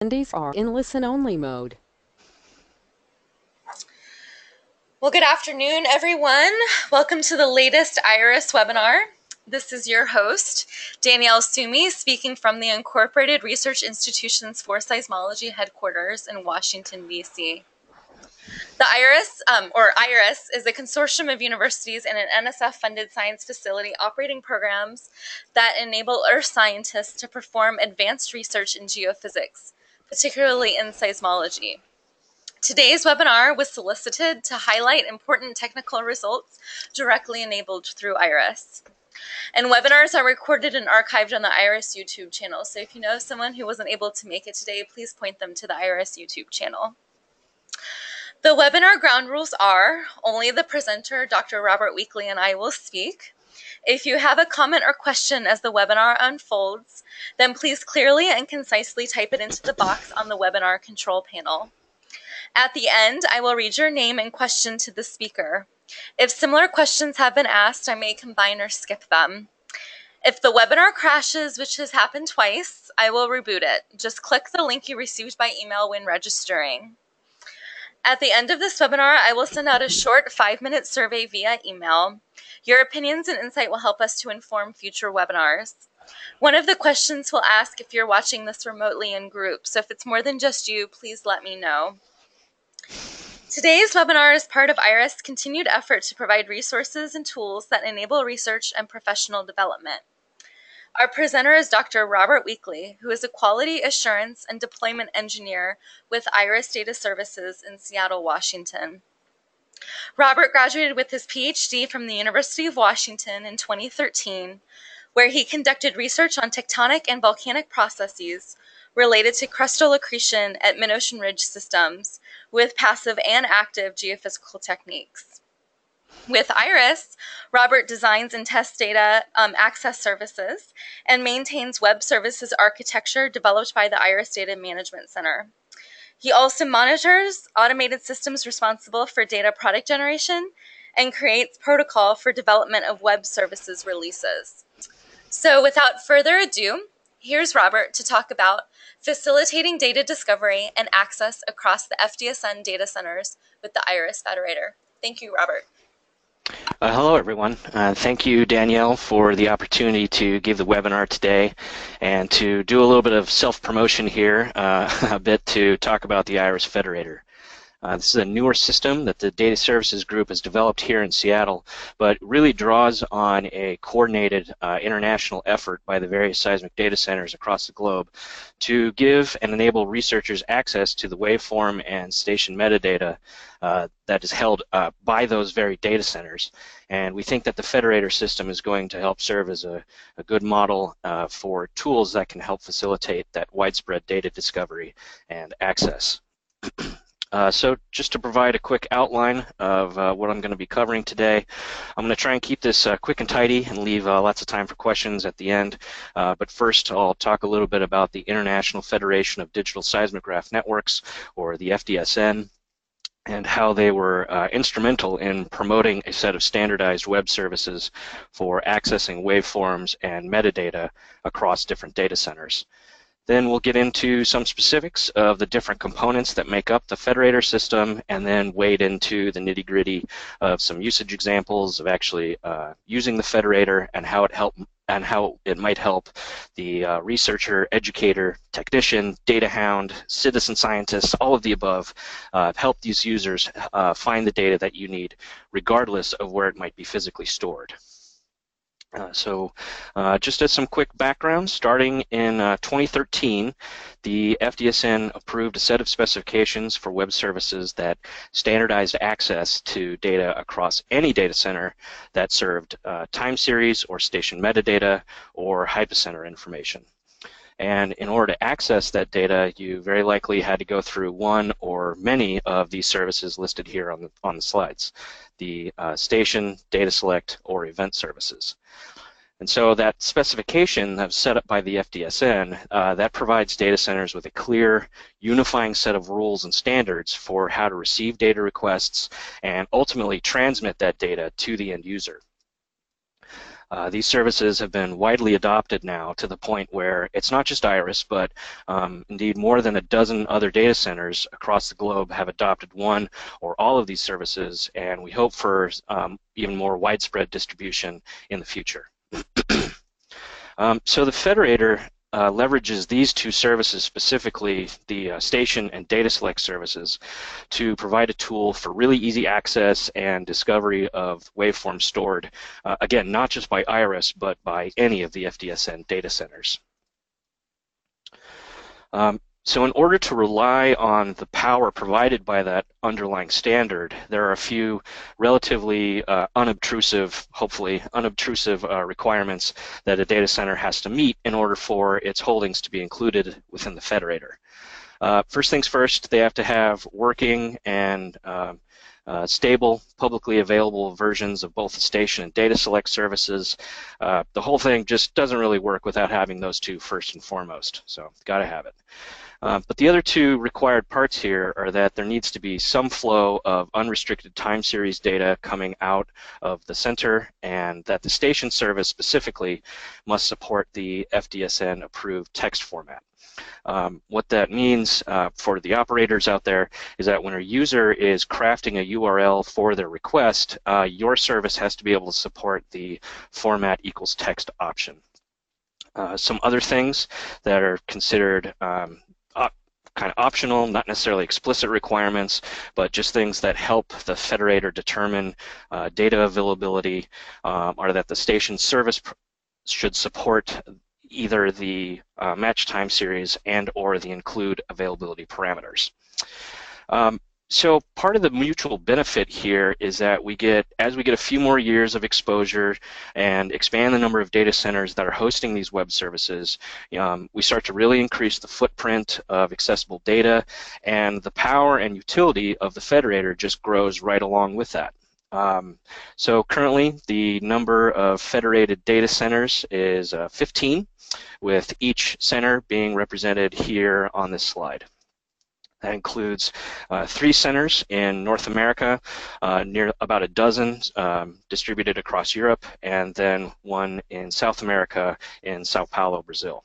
attendees are in listen-only mode. Well, good afternoon, everyone. Welcome to the latest IRIS webinar. This is your host, Danielle Sumy, speaking from the Incorporated Research Institutions for Seismology headquarters in Washington, D.C. The IRIS, um, or IRIS, is a consortium of universities and an NSF-funded science facility operating programs that enable Earth scientists to perform advanced research in geophysics, particularly in seismology. Today's webinar was solicited to highlight important technical results directly enabled through IRIS. And webinars are recorded and archived on the IRIS YouTube channel. So if you know someone who wasn't able to make it today, please point them to the IRIS YouTube channel. The webinar ground rules are only the presenter, Dr. Robert Weekly, and I will speak. If you have a comment or question as the webinar unfolds, then please clearly and concisely type it into the box on the webinar control panel. At the end, I will read your name and question to the speaker. If similar questions have been asked, I may combine or skip them. If the webinar crashes, which has happened twice, I will reboot it. Just click the link you received by email when registering. At the end of this webinar, I will send out a short five-minute survey via email. Your opinions and insight will help us to inform future webinars. One of the questions we'll ask if you're watching this remotely in group, so if it's more than just you, please let me know. Today's webinar is part of IRIS' continued effort to provide resources and tools that enable research and professional development. Our presenter is Dr. Robert Weekly, who is a quality assurance and deployment engineer with IRIS Data Services in Seattle, Washington. Robert graduated with his PhD from the University of Washington in 2013, where he conducted research on tectonic and volcanic processes related to crustal accretion at mid-ocean ridge systems with passive and active geophysical techniques. With Iris, Robert designs and tests data um, access services and maintains web services architecture developed by the Iris Data Management Center. He also monitors automated systems responsible for data product generation and creates protocol for development of web services releases. So without further ado, here's Robert to talk about facilitating data discovery and access across the FDSN data centers with the IRIS Federator. Thank you, Robert. Uh, hello, everyone. Uh, thank you, Danielle, for the opportunity to give the webinar today and to do a little bit of self-promotion here, uh, a bit to talk about the IRIS Federator. Uh, this is a newer system that the Data Services Group has developed here in Seattle, but really draws on a coordinated uh, international effort by the various seismic data centers across the globe to give and enable researchers access to the waveform and station metadata uh, that is held uh, by those very data centers. And we think that the Federator system is going to help serve as a, a good model uh, for tools that can help facilitate that widespread data discovery and access. Uh, so just to provide a quick outline of uh, what I'm going to be covering today, I'm going to try and keep this uh, quick and tidy and leave uh, lots of time for questions at the end. Uh, but first, I'll talk a little bit about the International Federation of Digital Seismograph Networks, or the FDSN, and how they were uh, instrumental in promoting a set of standardized web services for accessing waveforms and metadata across different data centers. Then we'll get into some specifics of the different components that make up the federator system and then wade into the nitty gritty of some usage examples of actually uh, using the federator and how it help and how it might help the uh, researcher, educator, technician, data hound, citizen scientist, all of the above, uh, help these users uh, find the data that you need regardless of where it might be physically stored. Uh, so uh, just as some quick background, starting in uh, 2013, the FDSN approved a set of specifications for web services that standardized access to data across any data center that served uh, time series or station metadata or hypocenter information. And in order to access that data, you very likely had to go through one or many of these services listed here on the, on the slides, the uh, station, data select, or event services. And so that specification that's set up by the FDSN, uh, that provides data centers with a clear, unifying set of rules and standards for how to receive data requests and ultimately transmit that data to the end user. Uh, these services have been widely adopted now to the point where it's not just IRIS, but um, indeed more than a dozen other data centers across the globe have adopted one or all of these services, and we hope for um, even more widespread distribution in the future. um, so the Federator uh, leverages these two services, specifically the uh, station and data select services, to provide a tool for really easy access and discovery of waveforms stored, uh, again, not just by IRIS, but by any of the FDSN data centers. Um, so in order to rely on the power provided by that underlying standard, there are a few relatively uh, unobtrusive, hopefully unobtrusive uh, requirements that a data center has to meet in order for its holdings to be included within the federator. Uh, first things first, they have to have working and um, uh, stable, publicly available versions of both the station and data select services. Uh, the whole thing just doesn't really work without having those two first and foremost, so got to have it. Uh, but the other two required parts here are that there needs to be some flow of unrestricted time series data coming out of the center and that the station service specifically must support the FDSN approved text format. Um, what that means uh, for the operators out there is that when a user is crafting a URL for their request, uh, your service has to be able to support the format equals text option. Uh, some other things that are considered um, kind of optional, not necessarily explicit requirements, but just things that help the federator determine uh, data availability um, are that the station service should support either the uh, match time series and or the include availability parameters. Um, so part of the mutual benefit here is that we get, as we get a few more years of exposure and expand the number of data centers that are hosting these web services, um, we start to really increase the footprint of accessible data and the power and utility of the federator just grows right along with that. Um, so currently the number of federated data centers is uh, 15 with each center being represented here on this slide. That includes uh, three centers in North America, uh, near about a dozen um, distributed across Europe, and then one in South America in Sao Paulo, Brazil.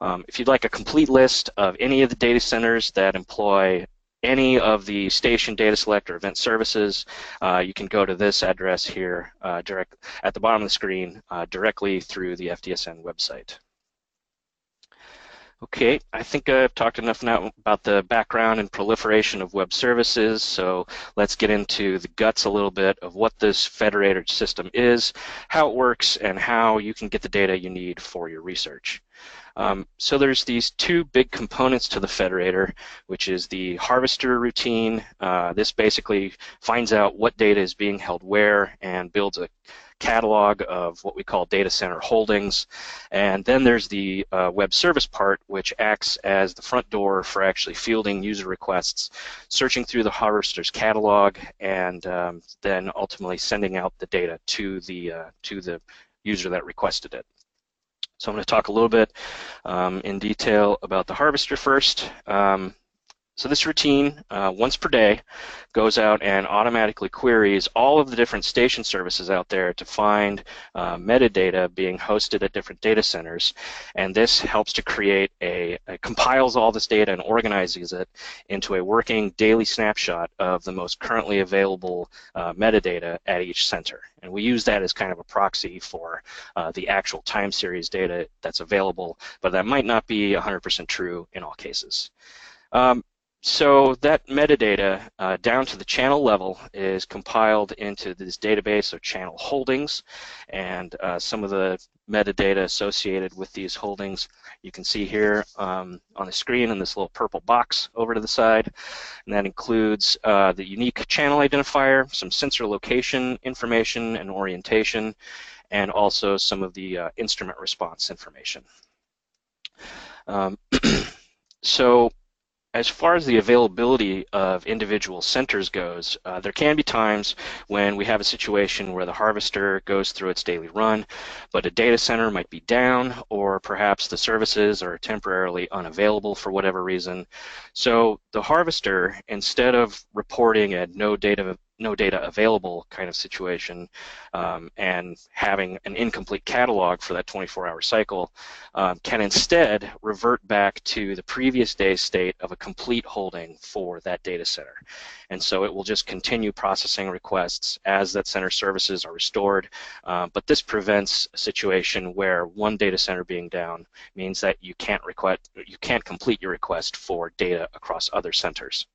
Um, if you'd like a complete list of any of the data centers that employ any of the station data select or event services, uh, you can go to this address here uh, direct at the bottom of the screen uh, directly through the FDSN website. Okay, I think I've talked enough now about the background and proliferation of web services, so let's get into the guts a little bit of what this federated system is, how it works, and how you can get the data you need for your research. Um, so there's these two big components to the federator, which is the harvester routine. Uh, this basically finds out what data is being held where and builds a catalog of what we call data center holdings. And then there's the uh, web service part, which acts as the front door for actually fielding user requests, searching through the harvester's catalog, and um, then ultimately sending out the data to the uh, to the user that requested it. So I'm going to talk a little bit um, in detail about the harvester first. Um, so this routine, uh, once per day, goes out and automatically queries all of the different station services out there to find uh, metadata being hosted at different data centers. And this helps to create a, compiles all this data and organizes it into a working daily snapshot of the most currently available uh, metadata at each center. And we use that as kind of a proxy for uh, the actual time series data that's available, but that might not be 100% true in all cases. Um, so that metadata uh, down to the channel level is compiled into this database of channel holdings and uh, some of the metadata associated with these holdings you can see here um, on the screen in this little purple box over to the side and that includes uh, the unique channel identifier, some sensor location information and orientation and also some of the uh, instrument response information. Um, so as far as the availability of individual centers goes, uh, there can be times when we have a situation where the harvester goes through its daily run, but a data center might be down, or perhaps the services are temporarily unavailable for whatever reason. So the harvester, instead of reporting a no data no data available kind of situation um, and having an incomplete catalog for that 24-hour cycle um, can instead revert back to the previous day's state of a complete holding for that data center. And so it will just continue processing requests as that center services are restored. Uh, but this prevents a situation where one data center being down means that you can't request, you can't complete your request for data across other centers.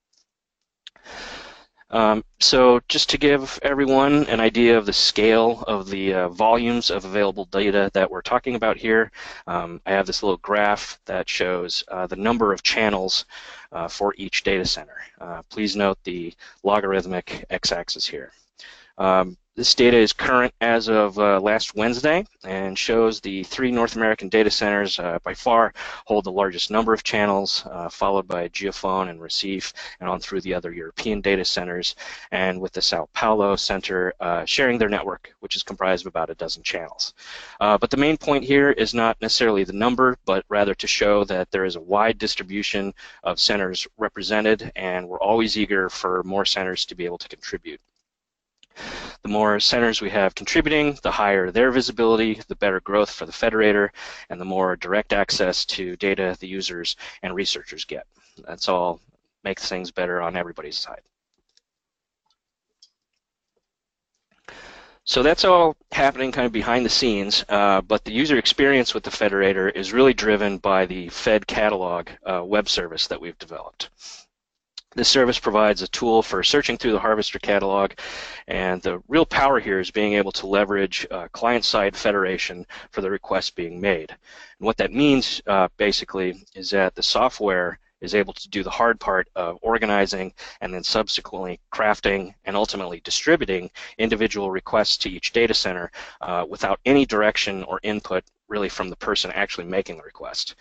Um, so just to give everyone an idea of the scale of the uh, volumes of available data that we're talking about here, um, I have this little graph that shows uh, the number of channels uh, for each data center. Uh, please note the logarithmic x-axis here. Um, this data is current as of uh, last Wednesday and shows the three North American data centers uh, by far hold the largest number of channels, uh, followed by GEOFON and RESIF, and on through the other European data centers, and with the Sao Paulo center uh, sharing their network, which is comprised of about a dozen channels. Uh, but the main point here is not necessarily the number, but rather to show that there is a wide distribution of centers represented, and we're always eager for more centers to be able to contribute. The more centers we have contributing, the higher their visibility, the better growth for the federator, and the more direct access to data the users and researchers get. That's all makes things better on everybody's side. So that's all happening kind of behind the scenes, uh, but the user experience with the federator is really driven by the Fed catalog uh, web service that we've developed. This service provides a tool for searching through the Harvester catalog, and the real power here is being able to leverage uh, client-side federation for the requests being made. And what that means, uh, basically, is that the software is able to do the hard part of organizing and then subsequently crafting and ultimately distributing individual requests to each data center uh, without any direction or input really from the person actually making the request.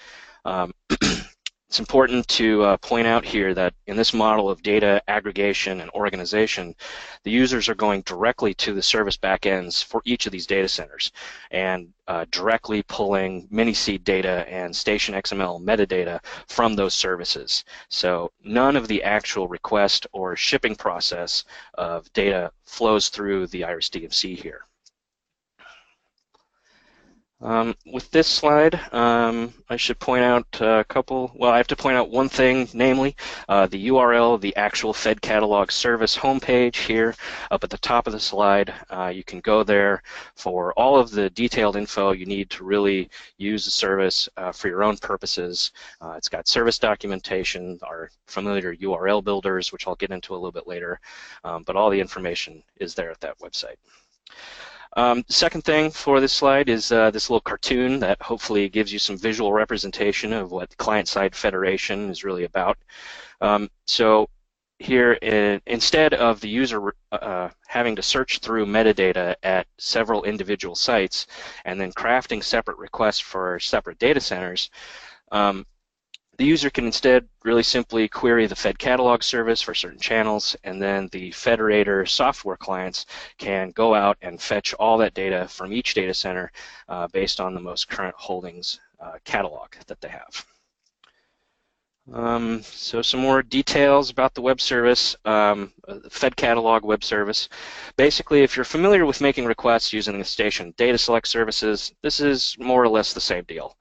Um, It's important to uh, point out here that in this model of data aggregation and organization, the users are going directly to the service backends for each of these data centers and uh, directly pulling miniSEED data and StationXML metadata from those services. So none of the actual request or shipping process of data flows through the Iris DMC here. Um, with this slide, um, I should point out a couple, well, I have to point out one thing, namely uh, the URL the actual Fed Catalog Service homepage here up at the top of the slide. Uh, you can go there for all of the detailed info you need to really use the service uh, for your own purposes. Uh, it's got service documentation, our familiar URL builders, which I'll get into a little bit later, um, but all the information is there at that website. Um, second thing for this slide is uh, this little cartoon that hopefully gives you some visual representation of what client-side federation is really about. Um, so here, in, instead of the user uh, having to search through metadata at several individual sites and then crafting separate requests for separate data centers, um, the user can instead really simply query the Fed catalog service for certain channels, and then the Federator software clients can go out and fetch all that data from each data center uh, based on the most current holdings uh, catalog that they have. Um, so some more details about the web service, um, Fed Catalog web service. Basically, if you're familiar with making requests using the station data select services, this is more or less the same deal.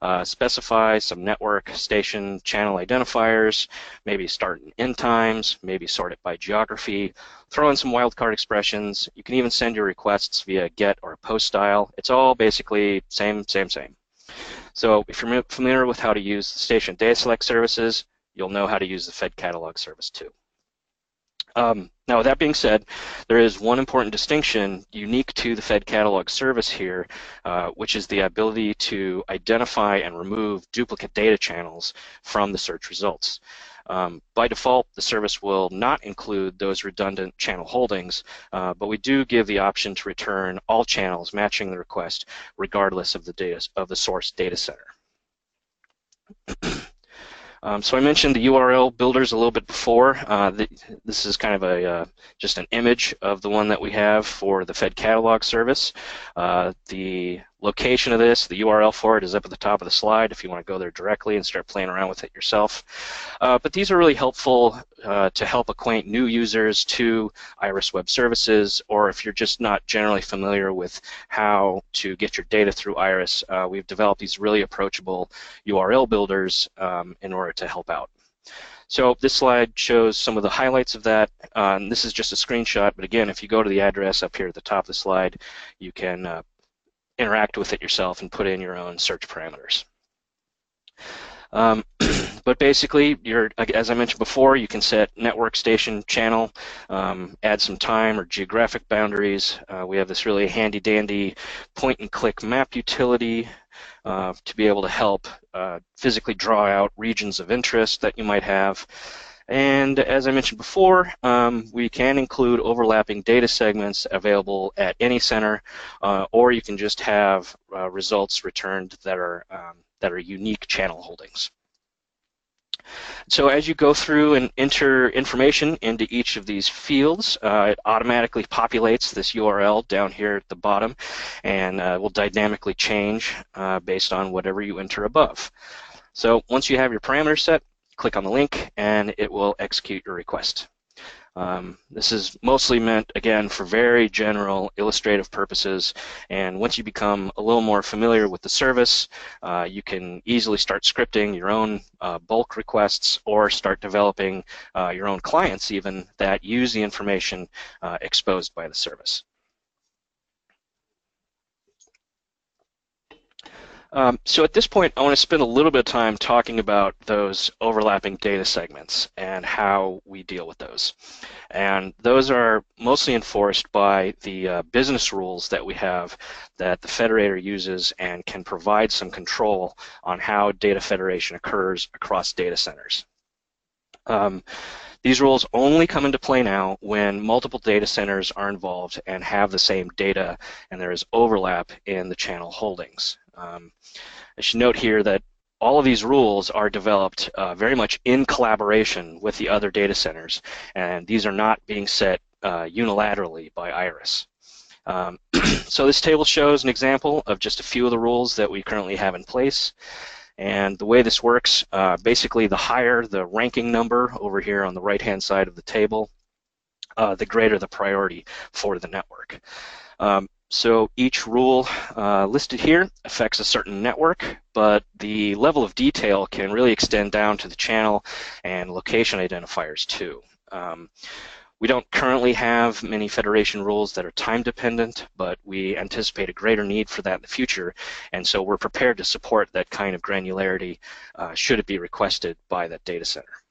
Uh, specify some network, station, channel identifiers, maybe start and end times, maybe sort it by geography, throw in some wildcard expressions. You can even send your requests via GET or POST style. It's all basically same, same, same. So if you're familiar with how to use the station data select services, you'll know how to use the Fed catalog service too. Um, now, with that being said, there is one important distinction unique to the Fed catalog service here, uh, which is the ability to identify and remove duplicate data channels from the search results. Um, by default, the service will not include those redundant channel holdings, uh, but we do give the option to return all channels matching the request regardless of the data of the source data center. Um, so I mentioned the URL builders a little bit before. Uh, the, this is kind of a uh, just an image of the one that we have for the Fed catalog service. Uh, the location of this, the URL for it is up at the top of the slide if you want to go there directly and start playing around with it yourself. Uh, but these are really helpful uh, to help acquaint new users to Iris Web Services, or if you're just not generally familiar with how to get your data through Iris, uh, we've developed these really approachable URL builders um, in order to help out. So this slide shows some of the highlights of that. Uh, this is just a screenshot, but again, if you go to the address up here at the top of the slide, you can uh, interact with it yourself and put in your own search parameters. Um, but basically, you're, as I mentioned before, you can set network station channel, um, add some time or geographic boundaries. Uh, we have this really handy dandy point and click map utility uh, to be able to help uh, physically draw out regions of interest that you might have. And as I mentioned before, um, we can include overlapping data segments available at any center, uh, or you can just have uh, results returned that are um, that are unique channel holdings. So as you go through and enter information into each of these fields, uh, it automatically populates this URL down here at the bottom and uh, will dynamically change uh, based on whatever you enter above. So once you have your parameters set, click on the link and it will execute your request. Um, this is mostly meant, again, for very general illustrative purposes. And once you become a little more familiar with the service, uh, you can easily start scripting your own uh, bulk requests or start developing uh, your own clients even that use the information uh, exposed by the service. Um, so at this point, I want to spend a little bit of time talking about those overlapping data segments and how we deal with those. And those are mostly enforced by the uh, business rules that we have that the federator uses and can provide some control on how data federation occurs across data centers. Um, these rules only come into play now when multiple data centers are involved and have the same data and there is overlap in the channel holdings. Um, I should note here that all of these rules are developed uh, very much in collaboration with the other data centers, and these are not being set uh, unilaterally by IRIS. Um, so this table shows an example of just a few of the rules that we currently have in place. And the way this works, uh, basically the higher the ranking number over here on the right-hand side of the table, uh, the greater the priority for the network. Um, so each rule uh, listed here affects a certain network, but the level of detail can really extend down to the channel and location identifiers too. Um, we don't currently have many federation rules that are time dependent, but we anticipate a greater need for that in the future, and so we're prepared to support that kind of granularity uh, should it be requested by that data center.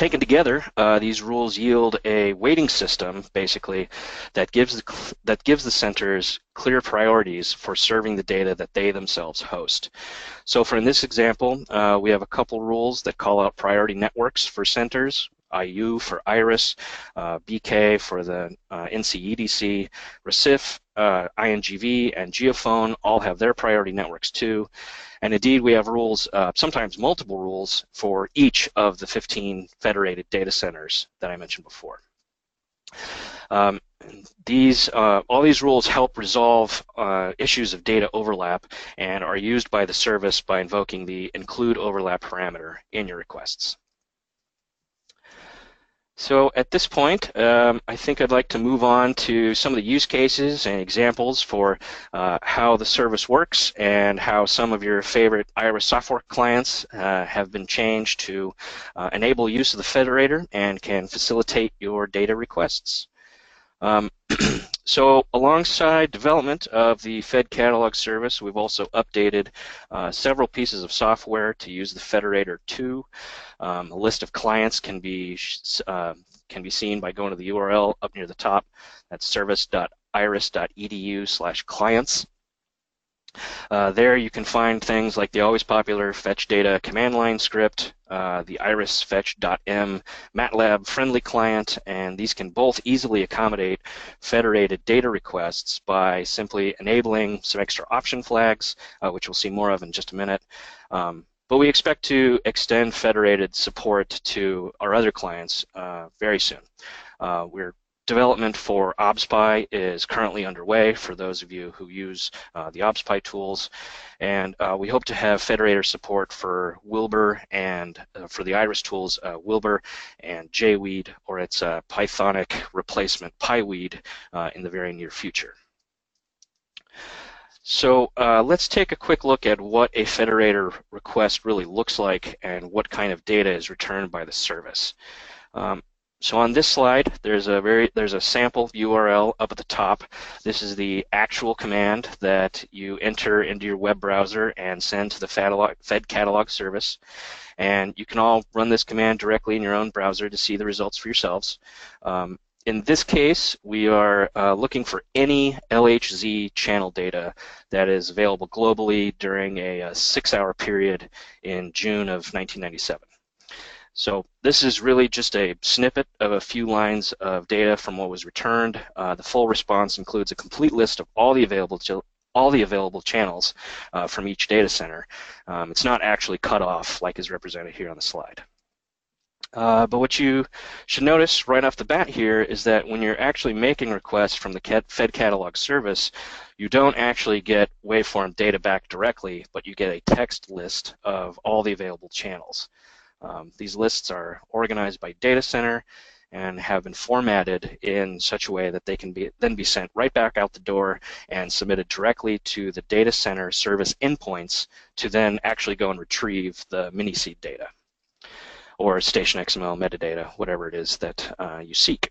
Taken together, uh, these rules yield a weighting system, basically, that gives the, that gives the centers clear priorities for serving the data that they themselves host. So, for in this example, uh, we have a couple rules that call out priority networks for centers. IU for IRIS, uh, BK for the uh, NCEDC, RESIF, uh, INGV, and GEOFON all have their priority networks too. And indeed, we have rules, uh, sometimes multiple rules, for each of the 15 federated data centers that I mentioned before. Um, these, uh, all these rules help resolve uh, issues of data overlap and are used by the service by invoking the include overlap parameter in your requests. So at this point, um, I think I'd like to move on to some of the use cases and examples for uh, how the service works and how some of your favorite Iris software clients uh, have been changed to uh, enable use of the federator and can facilitate your data requests. Um, so alongside development of the Fed Catalog service, we've also updated uh, several pieces of software to use the Federator 2. Um, a list of clients can be uh, can be seen by going to the URL up near the top. That's service.iris.edu slash clients. Uh, there you can find things like the always popular fetch data command line script, uh, the irisFetch.m MATLAB friendly client, and these can both easily accommodate federated data requests by simply enabling some extra option flags, uh, which we'll see more of in just a minute. Um, but we expect to extend federated support to our other clients uh, very soon. Uh, we're development for ObsPy is currently underway for those of you who use uh, the ObsPy tools. And uh, we hope to have federator support for Wilber and uh, for the IRIS tools, uh, Wilber and JWeed, or its Pythonic replacement, PyWeed, uh, in the very near future. So uh, let's take a quick look at what a federator request really looks like and what kind of data is returned by the service. Um, so on this slide, there's a very there's a sample URL up at the top. This is the actual command that you enter into your web browser and send to the Fed catalog service. And you can all run this command directly in your own browser to see the results for yourselves. Um, in this case, we are uh, looking for any LHZ channel data that is available globally during a, a six-hour period in June of 1997. So this is really just a snippet of a few lines of data from what was returned. Uh, the full response includes a complete list of all the available all the available channels uh, from each data center. Um, it's not actually cut off like is represented here on the slide. Uh, but what you should notice right off the bat here is that when you're actually making requests from the Fed Catalog service, you don't actually get waveform data back directly, but you get a text list of all the available channels. Um, these lists are organized by data center and have been formatted in such a way that they can be then be sent right back out the door and submitted directly to the data center service endpoints to then actually go and retrieve the miniSEED data or StationXML metadata, whatever it is that uh, you seek.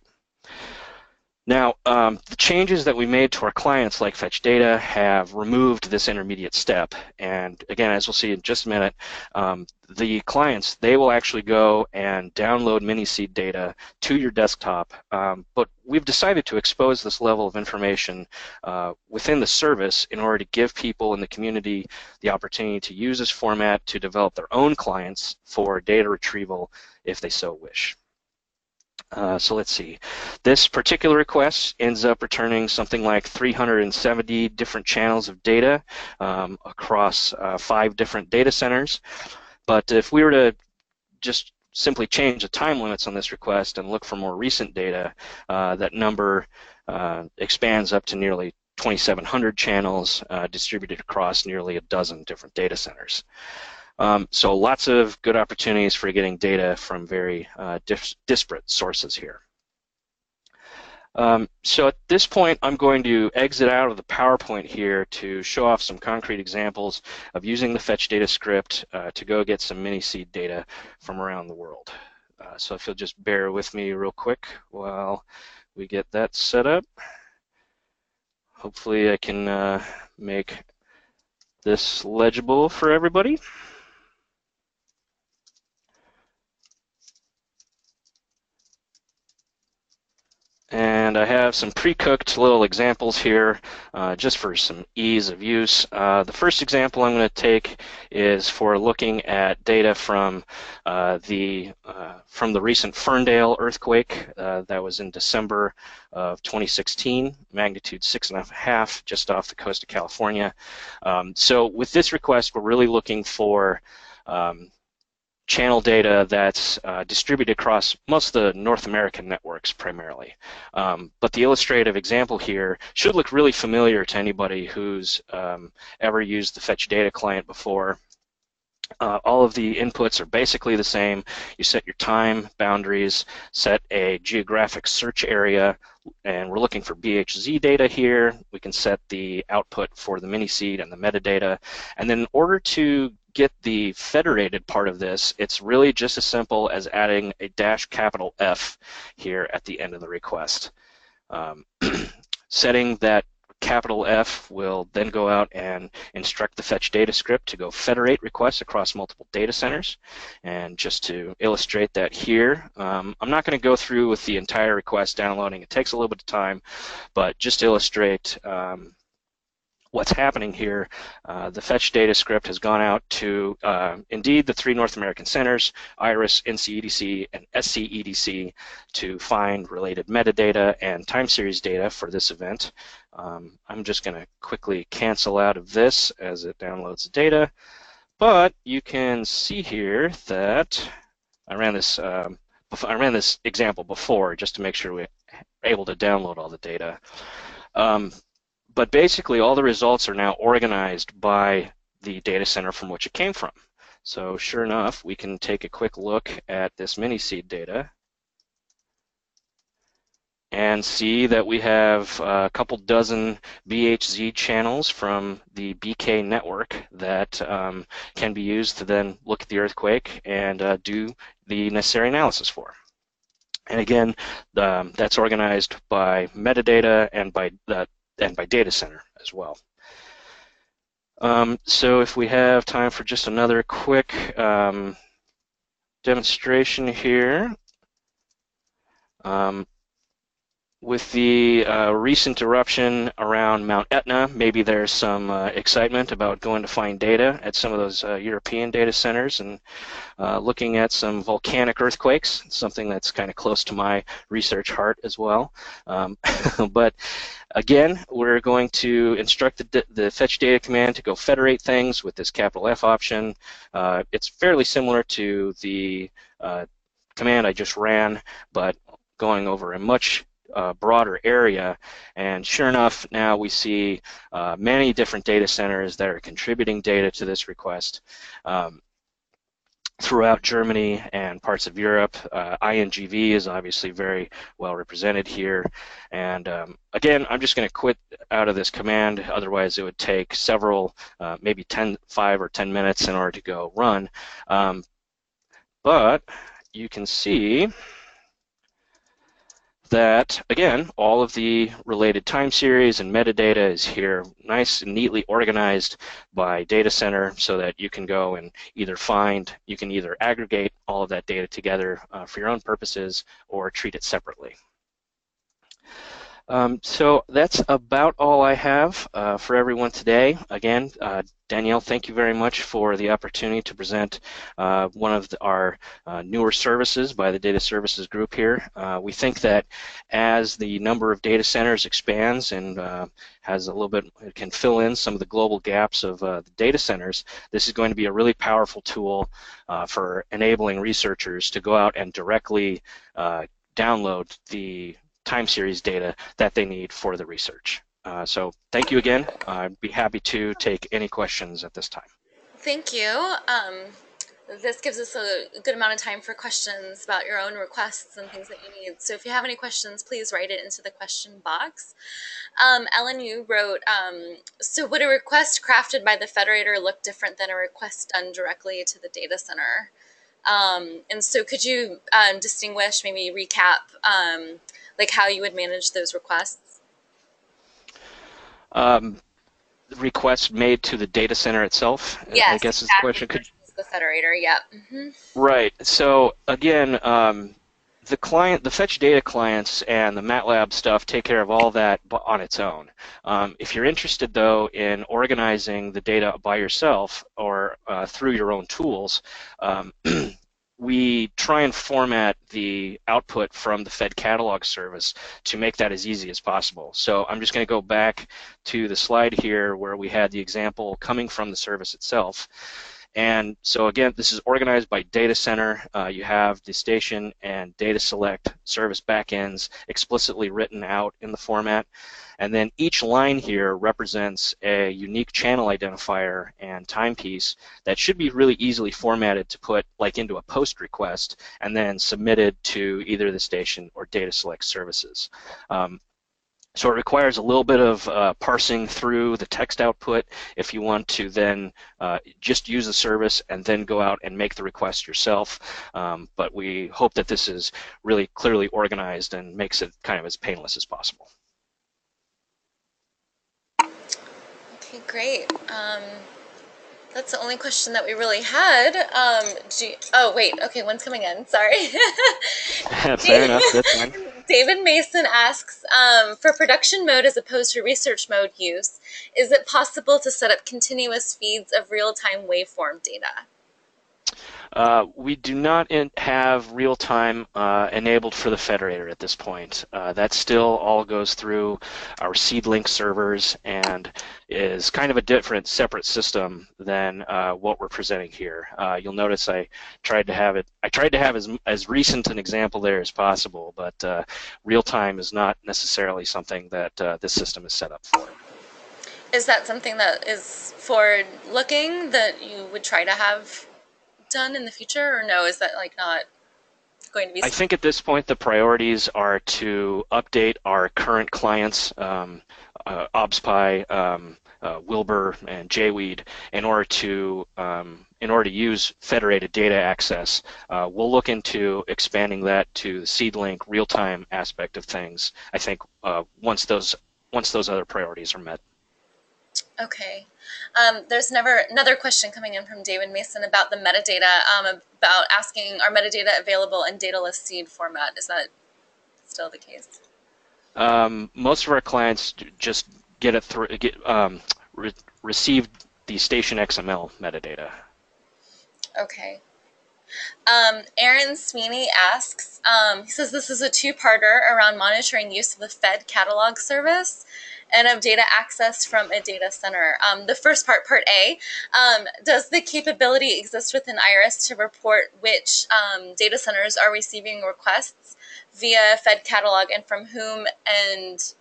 Now, um, the changes that we made to our clients like Fetch Data have removed this intermediate step. And again, as we'll see in just a minute, um, the clients, they will actually go and download miniSEED data to your desktop. Um, but we've decided to expose this level of information uh, within the service in order to give people in the community the opportunity to use this format to develop their own clients for data retrieval if they so wish. Uh, so let's see. This particular request ends up returning something like 370 different channels of data um, across uh, five different data centers. But if we were to just simply change the time limits on this request and look for more recent data, uh, that number uh, expands up to nearly 2,700 channels uh, distributed across nearly a dozen different data centers. Um, so lots of good opportunities for getting data from very uh, disparate sources here. Um, so at this point, I'm going to exit out of the PowerPoint here to show off some concrete examples of using the fetch data script uh, to go get some miniSEED data from around the world. Uh, so if you'll just bear with me real quick while we get that set up. Hopefully I can uh, make this legible for everybody. And I have some pre-cooked little examples here uh, just for some ease of use. Uh, the first example I'm going to take is for looking at data from uh, the uh, from the recent Ferndale earthquake uh, that was in December of 2016, magnitude six and a half, just off the coast of California. Um, so with this request, we're really looking for um, channel data that's uh, distributed across most of the North American networks primarily. Um, but the illustrative example here should look really familiar to anybody who's um, ever used the Fetch Data client before. Uh, all of the inputs are basically the same. You set your time boundaries, set a geographic search area, and we're looking for BHZ data here. We can set the output for the miniSEED and the metadata. And then in order to get the federated part of this, it's really just as simple as adding a dash capital F here at the end of the request. Um, setting that capital F will then go out and instruct the fetch data script to go federate requests across multiple data centers. And just to illustrate that here, um, I'm not going to go through with the entire request downloading. It takes a little bit of time, but just to illustrate um, what's happening here, uh, the fetch data script has gone out to uh, indeed the three North American centers, IRIS, NCEDC, and SCEDC, to find related metadata and time series data for this event. Um, I'm just going to quickly cancel out of this as it downloads the data, but you can see here that I ran this um, I ran this example before just to make sure we're able to download all the data. Um, but basically, all the results are now organized by the data center from which it came from. So sure enough, we can take a quick look at this miniSEED data and see that we have a couple dozen BHZ channels from the BK network that um, can be used to then look at the earthquake and uh, do the necessary analysis for. And again, um, that's organized by metadata and by uh, and by data center as well. Um, so if we have time for just another quick um, demonstration here, um, with the uh, recent eruption around Mount Etna, maybe there's some uh, excitement about going to find data at some of those uh, European data centers and uh, looking at some volcanic earthquakes, something that's kind of close to my research heart as well. Um, but again, we're going to instruct the, the, fetch data command to go federate things with this capital F option. Uh, it's fairly similar to the uh, command I just ran, but going over a much uh, broader area. And sure enough, now we see uh, many different data centers that are contributing data to this request. Um, throughout Germany and parts of Europe. Uh, INGV is obviously very well represented here. And um, again, I'm just going to quit out of this command, otherwise it would take several, uh, maybe 10, 5 or 10 minutes in order to go run. Um, but you can see that, again, all of the related time series and metadata is here nice and neatly organized by data center so that you can go and either find, you can either aggregate all of that data together uh, for your own purposes or treat it separately. Um, so that's about all I have uh, for everyone today. Again, uh, Danielle, thank you very much for the opportunity to present uh, one of the, our uh, newer services by the Data Services Group here. Uh, we think that as the number of data centers expands and uh, has a little bit, it can fill in some of the global gaps of the data centers, this is going to be a really powerful tool for enabling researchers to go out and directly download the time series data that they need for the research. Uh, so thank you again. I'd be happy to take any questions at this time. Thank you. Um, this gives us a good amount of time for questions about your own requests and things that you need. So if you have any questions, please write it into the question box. Um, Ellen, you wrote, um, so would a request crafted by the federator look different than a request done directly to the data center? Um, and so could you um, distinguish, maybe recap um, like how you would manage those requests? Um, requests made to the data center itself. Yes, I guess exactly. is the question. Could the federator? Yep. Mm -hmm. Right. So again, um, the client, the fetch data clients and the MATLAB stuff take care of all that on its own. Um, if you're interested, though, in organizing the data by yourself or uh, through your own tools, um, we try and format the output from the Fed catalog service to make that as easy as possible. So I'm just going to go back to the slide here where we had the example coming from the service itself. And so again, this is organized by data center. Uh, you have the station and data select service backends explicitly written out in the format. And then each line here represents a unique channel identifier and timepiece that should be really easily formatted to put like into a post request and then submitted to either the station or data select services. Um, so it requires a little bit of uh, parsing through the text output if you want to then uh, just use the service and then go out and make the request yourself. Um, but we hope that this is really clearly organized and makes it kind of as painless as possible. Okay, great. Um, that's the only question that we really had. Um, you, oh, wait. Okay, one's coming in. Sorry. Fair enough. That's fine. David Mason asks, um, for production mode as opposed to research mode use, is it possible to set up continuous feeds of real-time waveform data? Uh, we do not in, have real-time uh, enabled for the federator at this point. Uh, that still all goes through our SeedLink servers and is kind of a different, separate system than uh, what we're presenting here. Uh, you'll notice I tried to have it. I tried to have as as recent an example there as possible, but uh, real-time is not necessarily something that this system is set up for. Is that something that is forward-looking that you would try to have done in the future, or no? Is that like not going to be? I think at this point the priorities are to update our current clients, um, uh, ObsPy, um, uh, Wilber, and JWeed, in order to um, in order to use federated data access. Uh, we'll look into expanding that to the SeedLink real-time aspect of things. I think uh, once those once those other priorities are met. Okay. Um, there's never another question coming in from David Mason about the metadata, um, about asking are metadata available in dataless seed format? Is that still the case? Um, most of our clients just get it through, get um, re receive the StationXML metadata. Okay. Um, Aaron Sweeney asks, um, he says this is a two-parter around monitoring use of the Fed catalog service and of data access from a data center. Um, the first part, part A, um, does the capability exist within IRIS to report which um, data centers are receiving requests via Fed catalog and from whom? And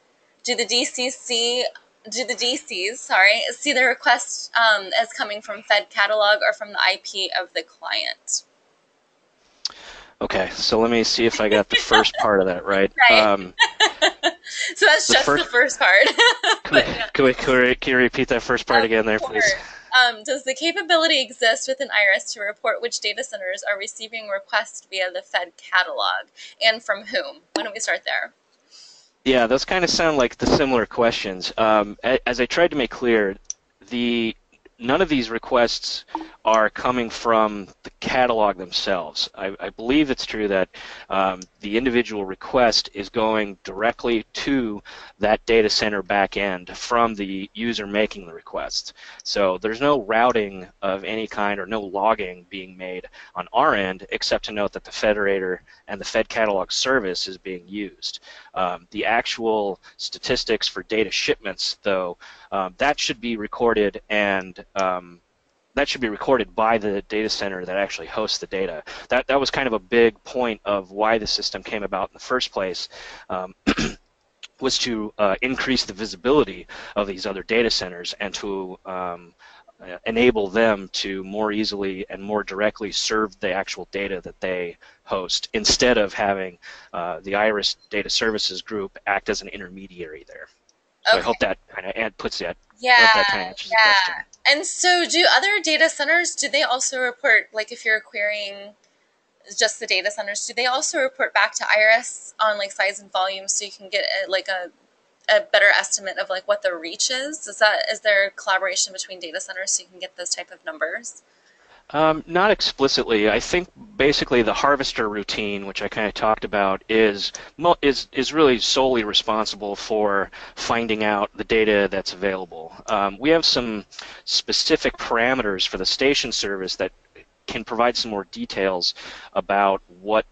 do the DCC do the DCs, sorry, see the request um, as coming from Fed catalog or from the IP of the client? Okay, so let me see if I got the first part of that right. right. Um, so that's the just first, the first part. can, we, yeah. can, we, can, we, can, you repeat that first part of again there, course. please? Um, does the capability exist within IRIS to report which data centers are receiving requests via the Fed catalog and from whom? Why don't we start there? Yeah, those kind of sound like the similar questions. Um, as I tried to make clear, the none of these requests are coming from the catalog themselves. I, I believe it's true that um, the individual request is going directly to that data center backend from the user making the request. So there's no routing of any kind or no logging being made on our end except to note that the federator and the Fed catalog service is being used. Um, the actual statistics for data shipments, though, um, that should be recorded and um, that should be recorded by the data center that actually hosts the data. That that was kind of a big point of why the system came about in the first place. Um, was to uh, increase the visibility of these other data centers and to um, enable them to more easily and more directly serve the actual data that they host instead of having uh, the IRIS Data Services Group act as an intermediary there. So okay. I hope that kind of puts that. Yeah. that kind of answers yeah. the question. And so, do other data centers? Do they also report, like, if you're querying just the data centers, do they also report back to Iris on like size and volume, so you can get a, like a a better estimate of like what the reach is? Is that is there collaboration between data centers so you can get those type of numbers? Um, not explicitly. I think basically the harvester routine, which I kind of talked about, is is is really solely responsible for finding out the data that's available. Um, we have some specific parameters for the station service that can provide some more details about what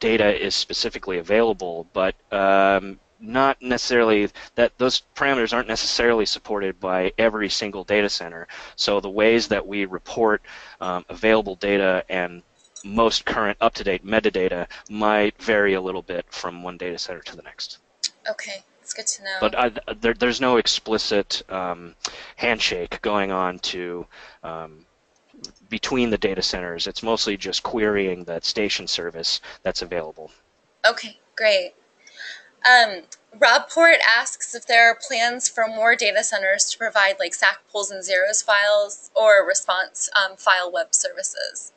data is specifically available, but um, not necessarily that those parameters aren't necessarily supported by every single data center. So the ways that we report um, available data and most current up-to-date metadata might vary a little bit from one data center to the next. Okay, it's good to know. But I, there, there's no explicit um, handshake going on to um, between the data centers. It's mostly just querying that station service that's available. Okay, great. Um, Rob Porritt asks if there are plans for more data centers to provide like SAC poles and zeros files or response um, file web services.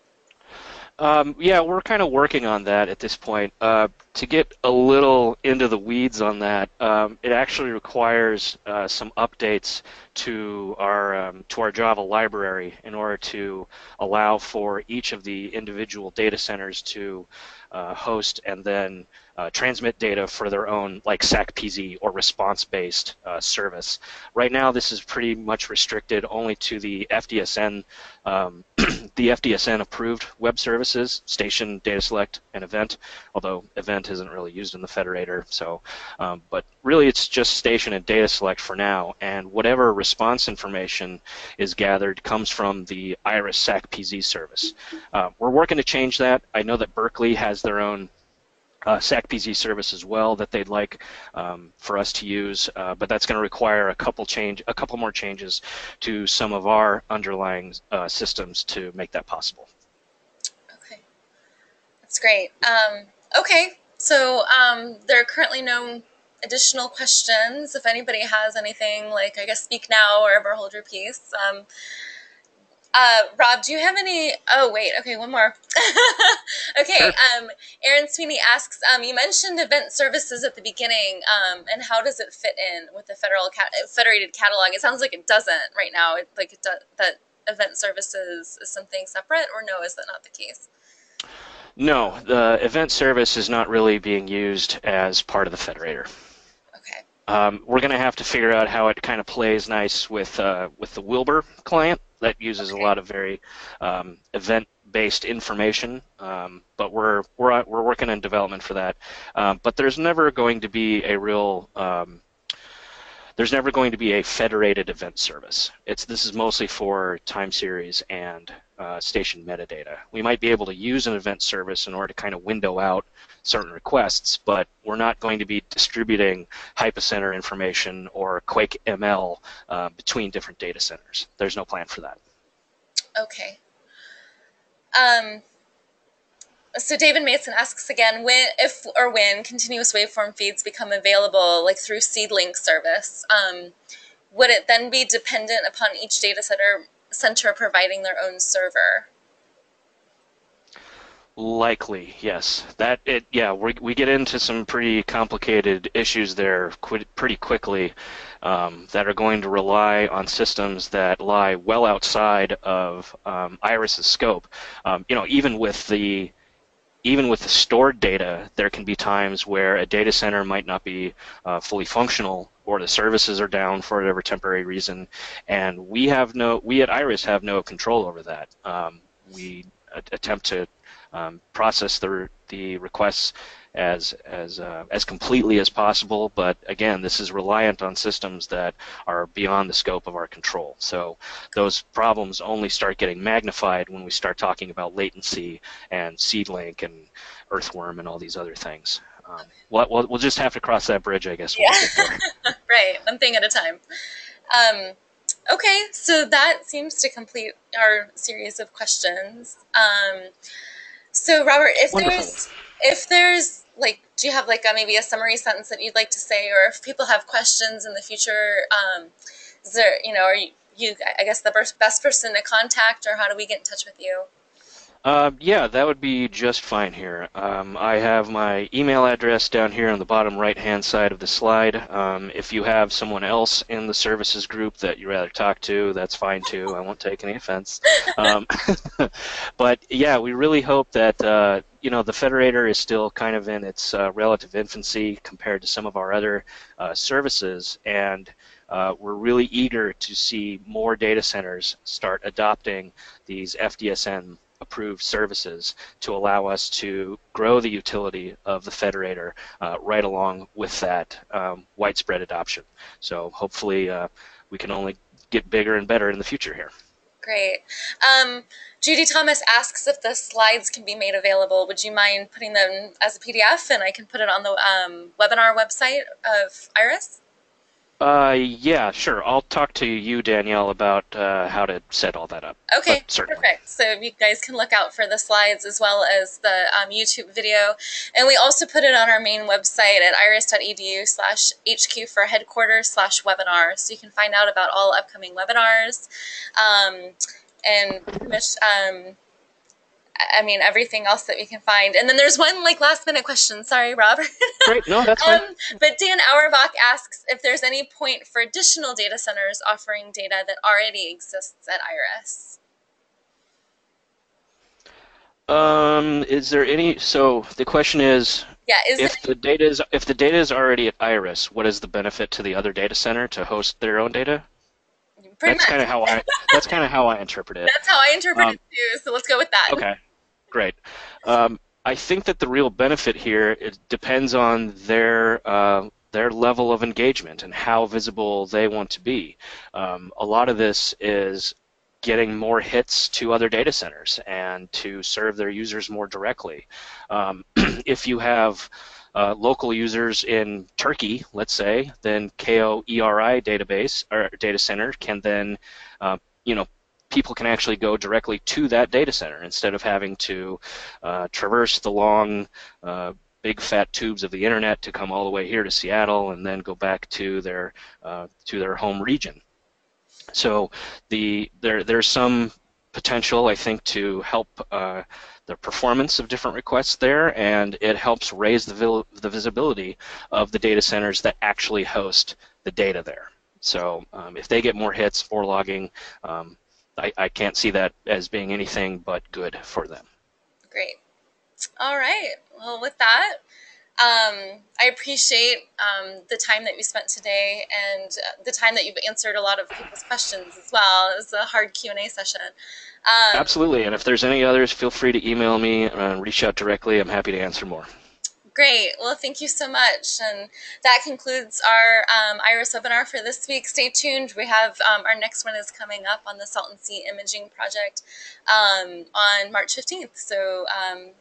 Um, yeah, we're kind of working on that at this point. Uh, to get a little into the weeds on that, um, it actually requires uh, some updates to our um, to our Java library in order to allow for each of the individual data centers to uh, host and then uh, transmit data for their own like SACPZ or response-based uh, service. Right now, this is pretty much restricted only to the FDSN, um, the FDSN approved web services, station, data select, and event. Although event isn't really used in the federator, so um, but really it's just station and data select for now. And whatever response information is gathered comes from the Iris SACPZ service. Uh, we're working to change that. I know that Berkeley has their own uh, SACPZ service as well that they'd like um, for us to use, uh, but that's going to require a couple change, a couple more changes to some of our underlying uh, systems to make that possible. Okay, that's great. Um, okay, so um, there are currently no additional questions. If anybody has anything, like I guess speak now or ever hold your peace. Uh, Rob, do you have any? Oh, wait. Okay, one more. okay. Sure. Um, Aaron Sweeney asks, um, you mentioned event services at the beginning, um, and how does it fit in with the federal federated catalog? It sounds like it doesn't right now. It, like it does, that event services is something separate, or no? Is that not the case? No, the event service is not really being used as part of the federator. Okay. Um, we're going to have to figure out how it kind of plays nice with uh, with the Wilber client that uses okay. a lot of very um, event-based information. Um, but we're we're we're working in development for that. Um, but there's never going to be a real um, there's never going to be a federated event service. It's this is mostly for time series and uh, station metadata. We might be able to use an event service in order to kind of window out certain requests, but we're not going to be distributing hypocenter information or QuakeML uh, between different data centers. There's no plan for that. Okay. Um, so David Mason asks again, when, if or when continuous waveform feeds become available, like through SeedLink service, um, would it then be dependent upon each data center center providing their own server? Likely, yes. That it, yeah. We we get into some pretty complicated issues there pretty quickly, um, that are going to rely on systems that lie well outside of um, Iris's scope. Um, you know, even with the even with the stored data, there can be times where a data center might not be uh, fully functional or the services are down for whatever temporary reason, and we have no, we at Iris have no control over that. Um, we attempt to um, process the the requests as as uh, as completely as possible. But again, this is reliant on systems that are beyond the scope of our control. So those problems only start getting magnified when we start talking about latency and SeedLink and Earthworm and all these other things. Um, we'll, we'll, we'll just have to cross that bridge, I guess. Yeah. right, one thing at a time. Um, okay, so that seems to complete our series of questions. Um, so, Robert, if Wonderful. there's if there's like, do you have like a, maybe a summary sentence that you'd like to say, or if people have questions in the future, um, is there, you know, are you, you, I guess, the best person to contact, or how do we get in touch with you? Uh, yeah, that would be just fine here. Um, I have my email address down here on the bottom right-hand side of the slide. Um, if you have someone else in the services group that you rather talk to, that's fine too. I won't take any offense. Um, but yeah, we really hope that uh, you know the Federator is still kind of in its uh, relative infancy compared to some of our other uh, services, and uh, we're really eager to see more data centers start adopting these FDSN approved services to allow us to grow the utility of the federator uh, right along with that um, widespread adoption. So hopefully uh, we can only get bigger and better in the future here. Great. Um, Judy Thomas asks if the slides can be made available. Would you mind putting them as a PDF and I can put it on the um, webinar website of IRIS? Uh, yeah, sure. I'll talk to you, Danielle, about uh, how to set all that up. Okay, perfect. So you guys can look out for the slides as well as the um, YouTube video. And we also put it on our main website at iris.edu slash HQ for headquarters slash webinar. So you can find out about all upcoming webinars. Um, and um, I mean, everything else that we can find. And then there's one like last minute question. Sorry, Robert. Great. No, that's fine. Um, but Dan Auerbach asks if there's any point for additional data centers offering data that already exists at IRIS. Um, is there any? So the question is, Yeah, is if it the data is if the data is already at Iris, what is the benefit to the other data center to host their own data? pretty that's kind of how I that's kind of how I interpret it. That's how I interpret Um, it too. So let's go with that. Okay, great. Um, I think that the real benefit here depends on their uh, their level of engagement and how visible they want to be. Um, a lot of this is getting more hits to other data centers and to serve their users more directly. Um, if you have uh, local users in Turkey, let's say, then KOERI database or data center can then, uh, you know, people can actually go directly to that data center instead of having to uh, traverse the long, uh, big fat tubes of the internet to come all the way here to Seattle and then go back to their uh, to their home region. So the there there's some potential, I think, to help uh, the performance of different requests there, and it helps raise the, vil- the visibility of the data centers that actually host the data there. So um, if they get more hits for logging, um, I, I can't see that as being anything but good for them. Great. All right. Well, with that, um, I appreciate um, the time that you spent today and uh, the time that you've answered a lot of people's questions as well. It was a hard Q and A session. Um, Absolutely, and if there's any others, feel free to email me and reach out directly. I'm happy to answer more. Great. Well, thank you so much. And that concludes our um, IRIS webinar for this week. Stay tuned. We have um, our next one is coming up on the Salton Sea Imaging Project um, on March 15th. So, um,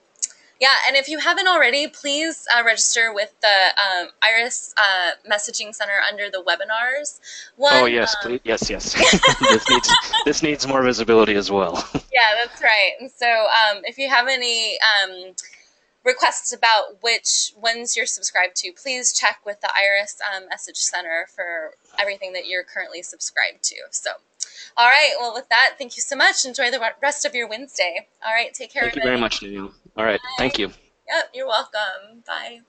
yeah, and if you haven't already, please uh, register with the um, IRIS uh, Messaging Center under the webinars. One, oh yes, um, please. Yes, yes. this needs this needs more visibility as well. Yeah, that's right. And so um, if you have any um, requests about which ones you're subscribed to, please check with the Iris um, Message Center for everything that you're currently subscribed to. So, all right. Well, with that, thank you so much. Enjoy the rest of your Wednesday. All right. Take care. Thank you very much, Daniel. All right, thank you. Yep. You're welcome. Bye.